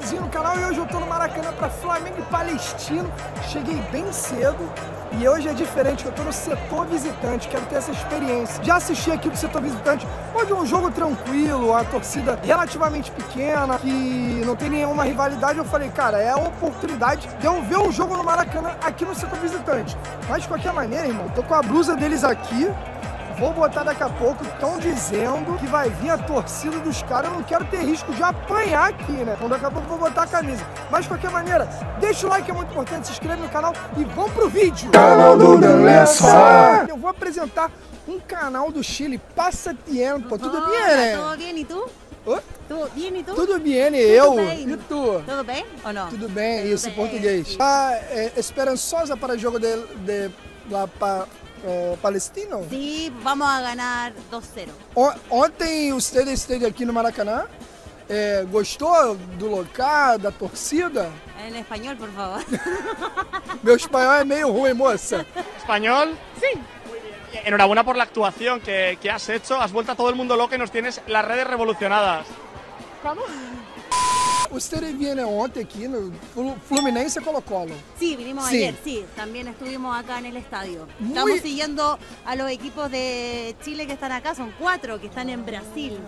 introduzindo o canal e hoje eu tô no Maracanã para Flamengo e Palestino. Cheguei bem cedo e hoje é diferente, eu tô no setor visitante, quero ter essa experiência. Já assisti aqui do setor visitante, onde é um jogo tranquilo, a torcida relativamente pequena, que não tem nenhuma rivalidade. Eu falei, cara, é a oportunidade de eu ver um jogo no Maracanã aqui no setor visitante. Mas de qualquer maneira, irmão, tô com a blusa deles aqui, Vou botar daqui a pouco. Estão dizendo que vai vir a torcida dos caras. Eu não quero ter risco de apanhar aqui, né? Então daqui a pouco eu vou botar a camisa. Mas de qualquer maneira, deixa o like, é muito importante. Se inscreve no canal e vamos pro vídeo. Canal do Danessa. Eu vou apresentar um canal do Chile. Passa tempo. Tudo bem, né? ¿Todo bien y tú? Oi? ¿Todo bien y tú? Tudo bem, eu? bem. E tu? ¿Todo bien o no? Tudo bem, Tudo isso, em bem. português. Tá é, esperançosa para o jogo de, de lá para Palestino? Sí, vamos a ganar 2-0. On- Ontem o Stade esteve aqui no Maracanã. É, gostou do local, da torcida? En español, por favor. Meu espanhol é meio ruim, moça. ¿Español? Sí. Enhorabuena por la actuación que, que has hecho. Has vuelto a todo el mundo loco y nos tienes las redes revolucionadas. O Stade viene ontem aqui no Flu- Fluminense e Colo-Colo. Sí, vinimos Sí. ayer, sí. También estuvimos acá en el estadio. Muy- Estamos siguiendo a los equipos de Chile que están acá. Son cuatro que están en Brasil.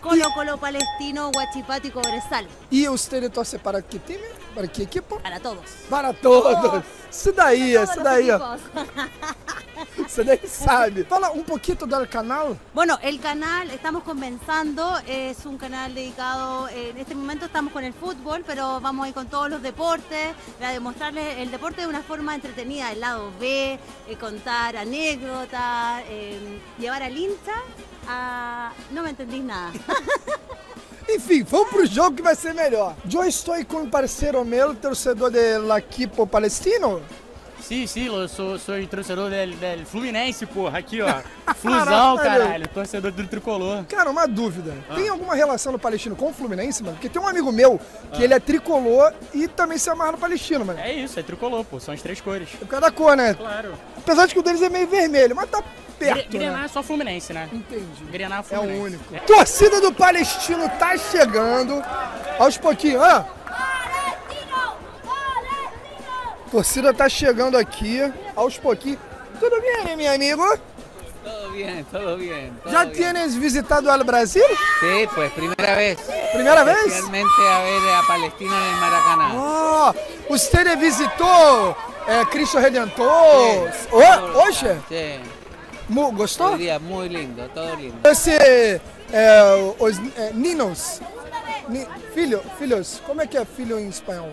Colo Colo Palestino, Huachipato y Cobresal. E o Stade torce para que time? Para que equipe? Para todos. Para todos. Isso daí, Todos isso daí, ó. Isso daí sabe. Fala um pouquinho do canal. Bueno, el canal estamos comenzando, es un canal dedicado, en este momento estamos con el fútbol, pero vamos a ir con todos los deportes, a demostrarles el deporte de una forma entretenida, el lado B, eh, contar anécdotas, eh, llevar al hincha a... No me entendís nada. Enfim, vamos pro jogo que vai ser melhor. Eu estou com um parceiro meu, torcedor do equipo palestino. Sim, sim, eu sou, sou torcedor del, del Fluminense, porra. Aqui, ó. Flusão, Caralho. Torcedor do tricolor. Cara, uma dúvida. Tem alguma relação do Palestino com o Fluminense, mano? Porque tem um amigo meu que ele é tricolor e também se amarra no Palestino, mano. É isso, é tricolor, pô. São as três cores. É por causa da cor, né? Claro. Apesar de que o deles é meio vermelho, mas tá perto, Grenar né? é só Fluminense, né? Entendi. Grenar É o Fluminense. único. Torcida do Palestino tá chegando aos pouquinhos. Ah, torcida tá chegando aqui aos pouquinhos. Tudo bem, meu amigo? Todo bien, todo bien. todo Já tienes visitado al Brasil? Sí, pues primera vez. Primeira vez? Especialmente a ver a Palestina en el Maracaná. Ah, você visitou é, Cristo Redentor? Ho- hoje? Sí, Mu- Gostou? día muy lindo, todo lindo. Esse, é, os é, ninos, Ni- filho, filhos, como é que é filho em espanhol?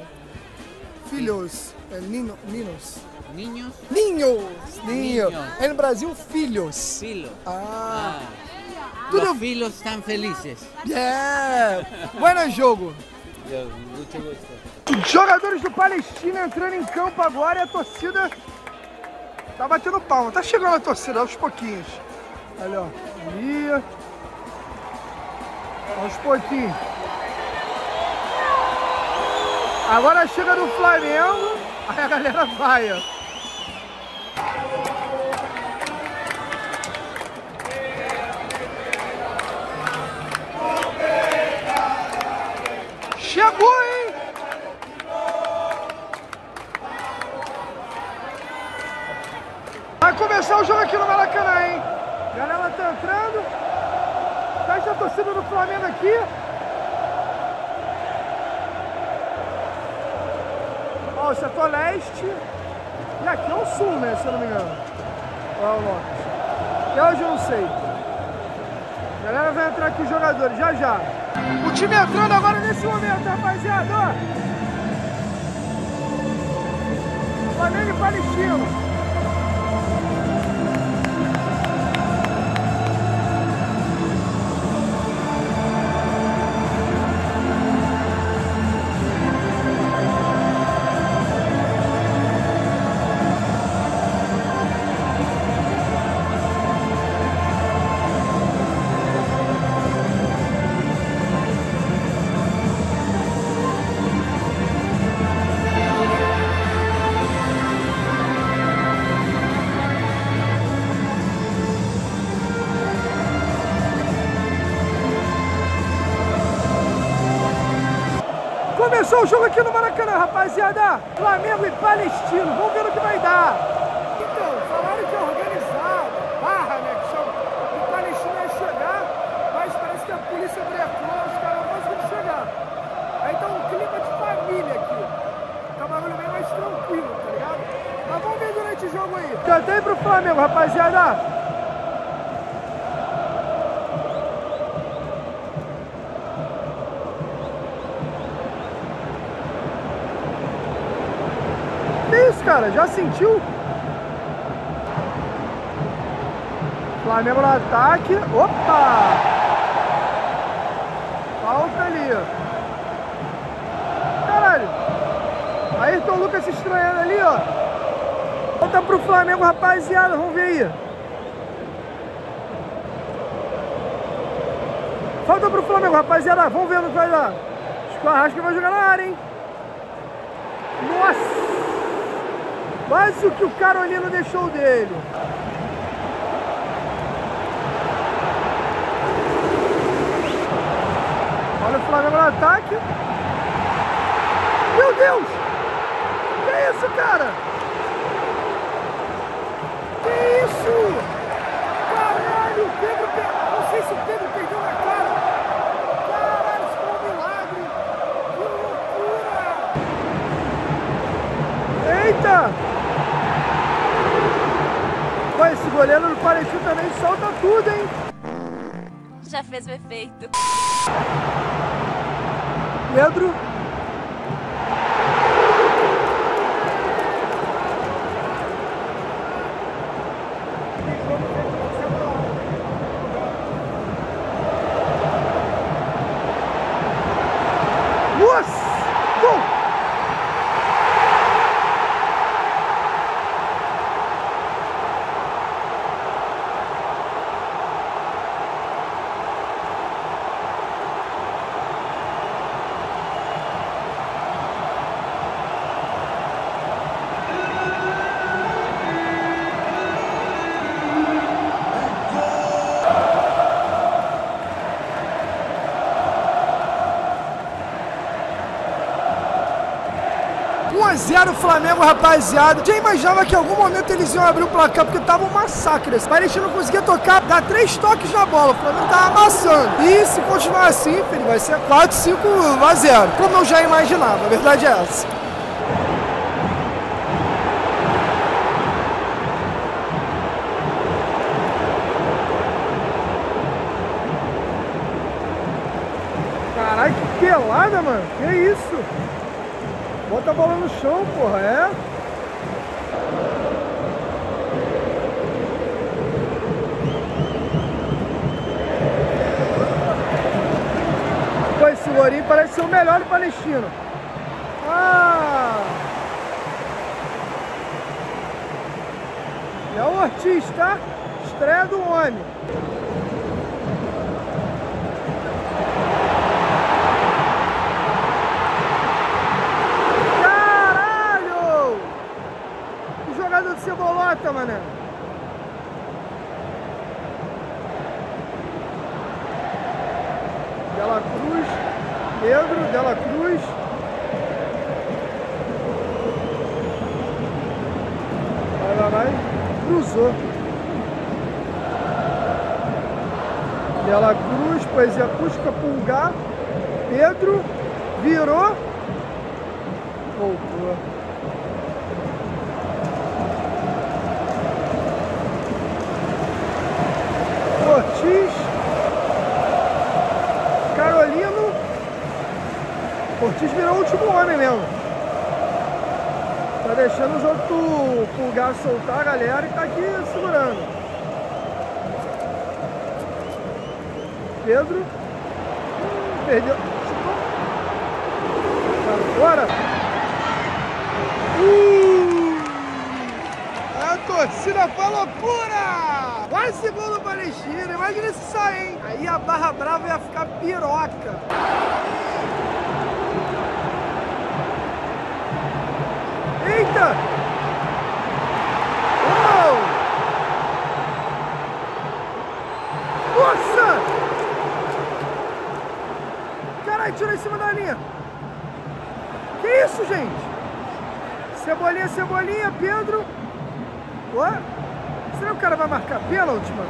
Filhos, nino, ninos. Niños, Ninhos, ninho. Ninhos. É no Brasil, filhos. filo. Ah, Ah, Tudo- los filos están felices. yeah. Bueno jogo. Gusto. Jogadores do Palestina entrando em campo agora e a torcida tá batendo palma. Tá chegando a torcida aos pouquinhos. Olha, ó. Ali. Aos pouquinhos. Agora chega no Flamengo, aí a galera vai, ó. Chegou, hein? Vai começar o jogo aqui no Maracanã, hein? A galera tá entrando. Fecha a torcida do Flamengo aqui. O setor leste. E aqui é o sul, né? Se eu não me engano. Ó, o norte. Até hoje eu não sei. A galera vai entrar aqui, os jogadores, já já. O time entrando agora nesse momento, rapaziada, ó. Flamengo e Palestino. Começou o jogo aqui no Maracanã, rapaziada. Flamengo e Palestino. Vamos ver o que vai dar. Então, falaram que é organizado. Barra, né? Que chama. O Palestino ia chegar, mas parece que a polícia brecou. Os caras não conseguiram chegar. Aí tá um clima de família aqui. Tá um bagulho bem mais tranquilo, tá ligado? Mas vamos ver durante o jogo aí. Cantei pro Flamengo, rapaziada. Cara? Já sentiu? Flamengo no ataque. Opa! Falta ali. Caralho. Ayrton Lucas se estranhando ali, ó. Volta pro Flamengo, rapaziada. Vamos ver aí. Falta pro Flamengo, rapaziada. Vamos ver no que vai dar. Acho que vai jogar na área, hein? Nossa! Quase o que o Carolino deixou dele. Olha o Flamengo no ataque. Meu Deus! Que é isso, cara? Que isso? Caralho, o Pedro. Não sei se o Pedro perdeu na cara. Caralho, isso foi um milagre. Que loucura! Eita! Esse goleiro do Palestino também solta tudo, hein? Já fez o efeito. Pedro. 0 Flamengo, rapaziada. Já imaginava que em algum momento eles iam abrir o placar, porque tava um massacre. O Palestino não conseguia tocar, dar três toques na bola. O Flamengo tava amassando. E se continuar assim, filho, vai ser 4, 5 a 0. Como eu já imaginava, a verdade é essa. Caralho, que pelada, mano. Que isso? Bota a bola no chão, porra, é? Pô, esse Lourinho parece ser o melhor do Palestino. Ah! É o Ortiz, tá? Estreia do homem. Caralho! Que jogador de cebolota, mané. Dela Cruz, Pedro, Dela Cruz. Vai, vai, vai. Cruzou. Dela Cruz, poesia acústica, pulgar. Pedro, virou. Voltou. Ortiz. Carolino. Ortiz virou o último homem mesmo. Deixando os outros pulgar soltar a galera e tá aqui segurando. Pedro. Perdeu. Fora. Uh! A torcida foi loucura! Quase gol do Palestina. Imagina se sair, hein? Aí a Barra Brava ia ficar piroca. Eita! Uou! Nossa! Caralho, tirou em cima da linha. isso, gente? Cebolinha, Cebolinha, Pedro. Ué? Será que o cara vai marcar pênalti, mano?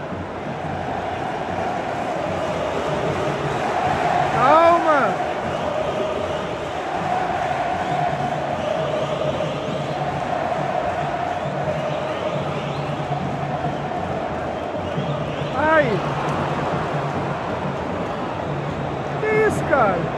Ai. Que isso, cara?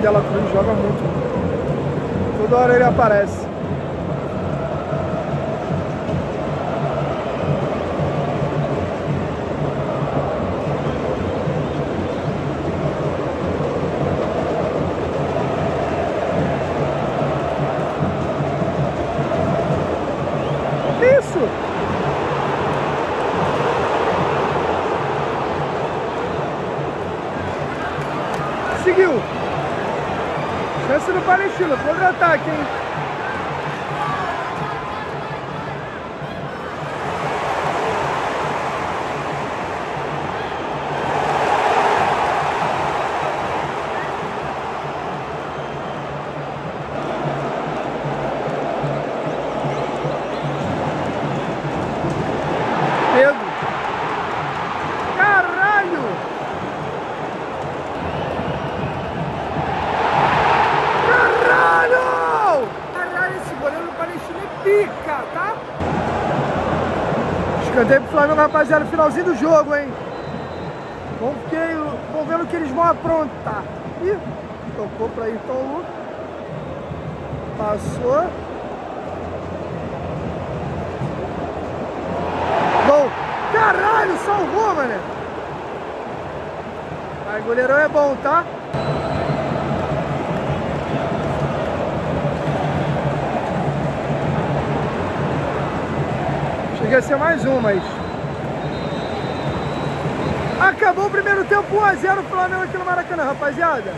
Dela Cruz joga muito. Toda hora ele aparece. Palestino, contra-ataque, hein? Escanteio pro Flamengo, rapaziada, finalzinho do jogo, hein? Vamos, ver, vamos ver o que eles vão aprontar. Ih, tocou pra Ayrton Lucas. Passou. Gol! Caralho, salvou, mané! Aí, goleirão é bom, tá? Cheguei a ser mais um, mas... Acabou o primeiro tempo 1x0 Flamengo aqui no Maracanã, rapaziada.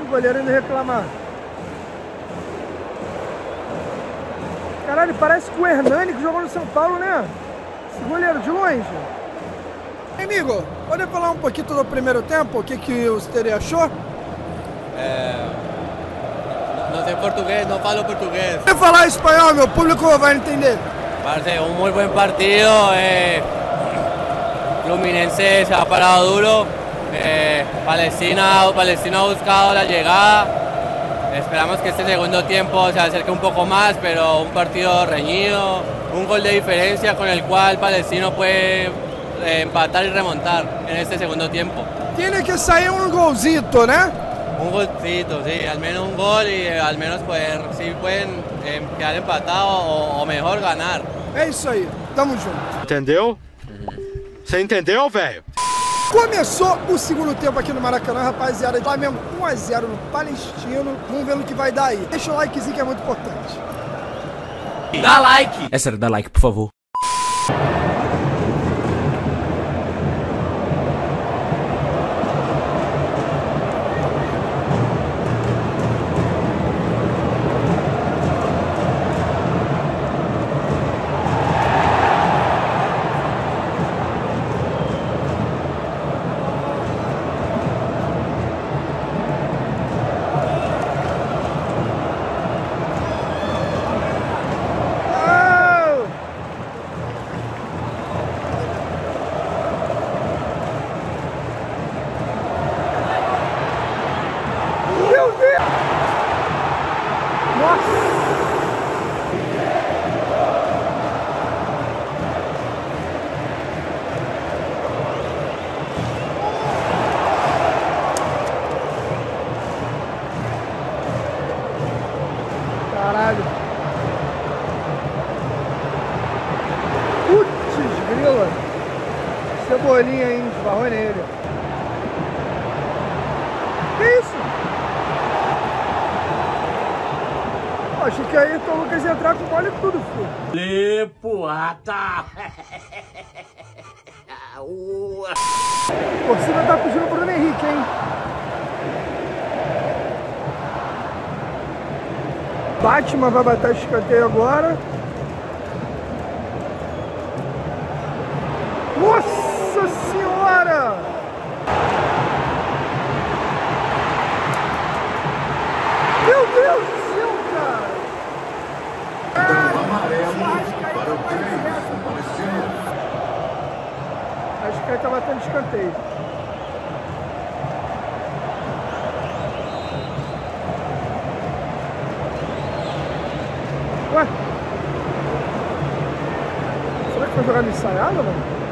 O goleiro indo reclamar. Caralho, parece com o Hernani que jogou no São Paulo, né? Esse goleiro de longe. Amigo, pode falar um pouquinho do primeiro tempo? O que, que você achou? No sé portugués, no falo portugués. Pode falar espanhol, meu público vai entender. Parece un muy buen partido. eh, Fluminense se ha parado duro. eh, Palestina, Palestina ha buscado la llegada. Esperamos que este segundo tiempo se acerque un poco más, pero un partido reñido, un gol de diferencia con el cual Palestino puede eh, empatar y remontar en este segundo tiempo. Tiene que sair um golzito, né? Un golcito, sí, al menos un gol y eh, al menos poder, sí pueden eh, quedar empatados o, o mejor ganar. É isso aí. Tamo junto. Entendeu? Você entendeu, velho? Começou o segundo tempo aqui no Maracanã, rapaziada. Flamengo 1x0 no Palestino. Vamos ver no que vai dar aí. Deixa o likezinho que é muito importante. Dá like! É sério, dá like, por favor. Cebolinha, hein? Esbarrou nele. Que isso? Pô, achei que aí o Lucas ia entrar com mole tudo, filho. Lepoata! A torcida tá pedindo pro Bruno Henrique, hein? Batman vai bater escanteio agora. Nossa senhora! Meu Deus do céu, cara! Cartão amarelo para o Acho que ele tá batendo escanteio. Ué? Será que foi jogada ensaiada, mano?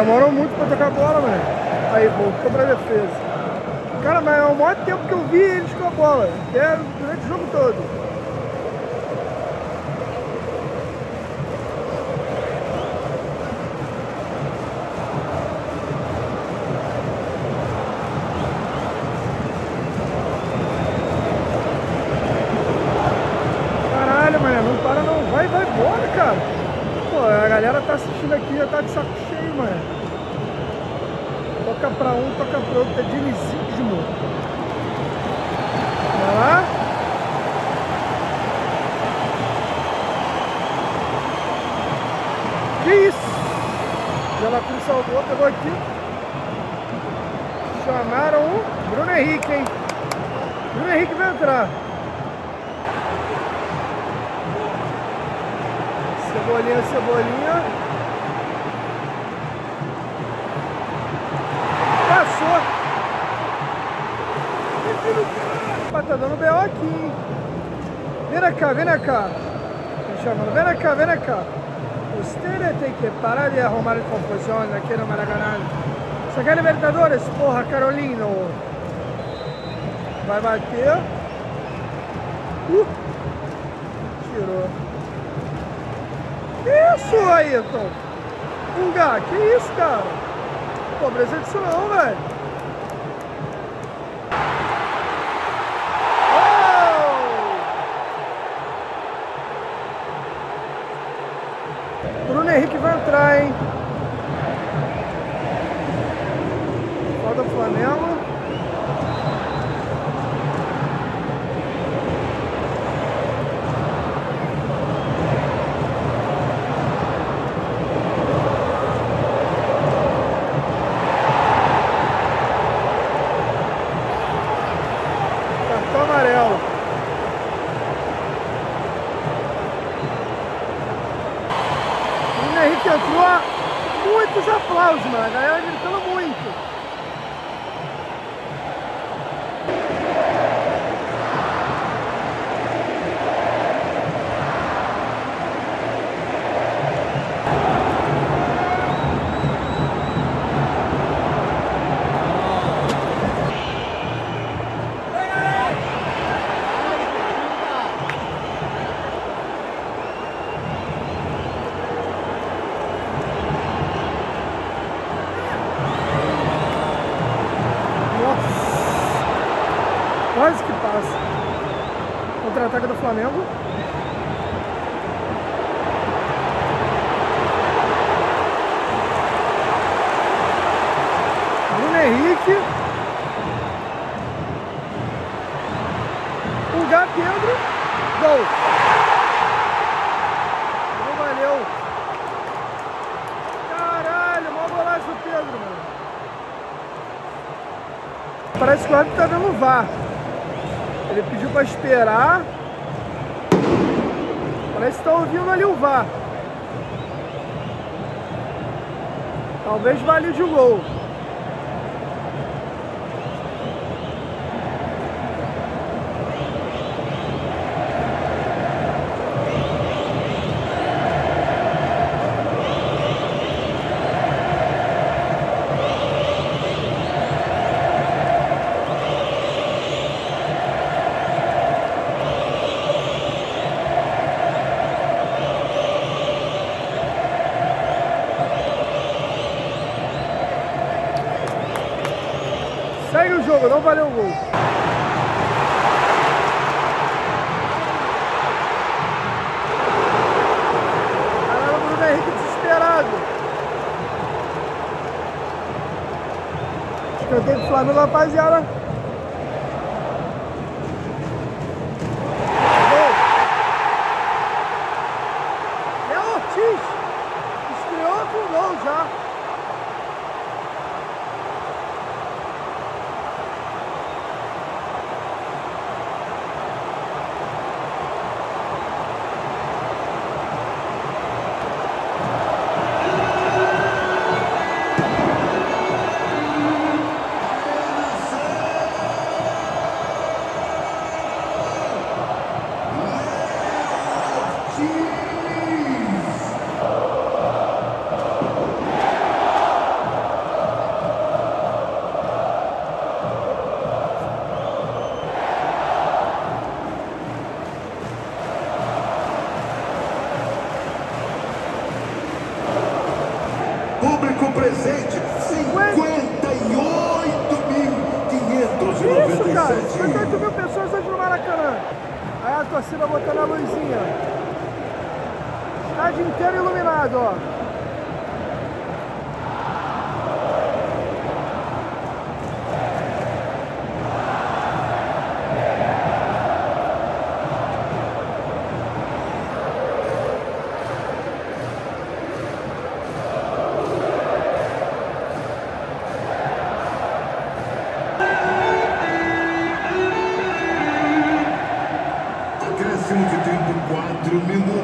Demoram muito pra tocar a bola, mano. Aí, voltou pra defesa. Cara, mas é o maior tempo que eu vi eles com a bola. Que é durante o jogo todo. Caralho, mano, não para não. Vai, vai embora, cara. Pô, a galera tá assistindo aqui já tá de saco cheio, mano. Toca pra um, toca pra outro, é dinizismo. Vai lá. Que isso? Ela Cruz salvou, pegou aqui. Chamaram o Bruno Henrique, hein? Bruno Henrique vai entrar. Cebolinha, cebolinha. Passou. Tá dando B.O. aqui, hein? Vem cá, vem cá. Tá chamando. Vem cá, vem cá. Ustedes tem que parar de arrumar confusão aqui no Maracanã. É Libertadores, porra, Carolino. Vai bater. Uh. Tirou. Isso, Ayrton? Unga, que isso, cara? Precisa disso não, velho. Oh! Bruno Henrique vai entrar, hein? Falta o Flamengo. Cartão amarelo. Henrique entrou, muitos aplausos, mano. A galera gritando muito. Nossa. Quase que passa. Contra-ataque do Flamengo. Bruno Henrique. O Gá Pedro. Gol. Não valeu. Caralho, mó golaço do Pedro, mano. Parece que o árbitro tá dando VAR. Ele pediu pra esperar. Parece que tá ouvindo ali o VAR. Talvez valide o gol. Jogo, não valeu o gol. Caralho, o Bruno Henrique desesperado. Escanteio pro Flamengo, rapaziada. Público presente, 58.597. Isso, cara. 58 mil pessoas hoje no Maracanã. Aí a torcida botando a luzinha. Estádio inteiro iluminado, ó. 4 minutos.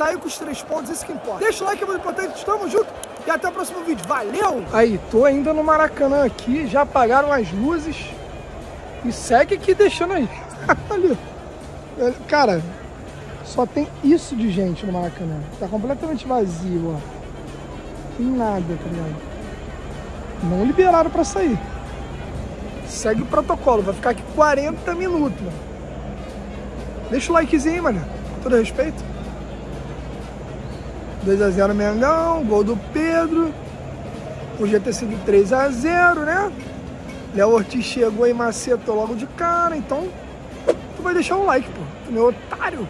Saiu com os três pontos, isso que importa. Deixa o like, é muito importante. Tamo junto e até o próximo vídeo. Valeu! Aí, tô ainda no Maracanã aqui. Já apagaram as luzes. E segue aqui deixando aí. Ali. Cara, só tem isso de gente no Maracanã. Tá completamente vazio, ó. Tem nada, tá ligado? Não liberaram pra sair. Segue o protocolo, vai ficar aqui 40 minutos, mano. Deixa o likezinho aí, mano. Com todo respeito. 2x0 Mengão, gol do Pedro. Podia ter sido 3x0, né? Léo Ortiz chegou e macetou logo de cara, então tu vai deixar o like, pô. Tu não é otário.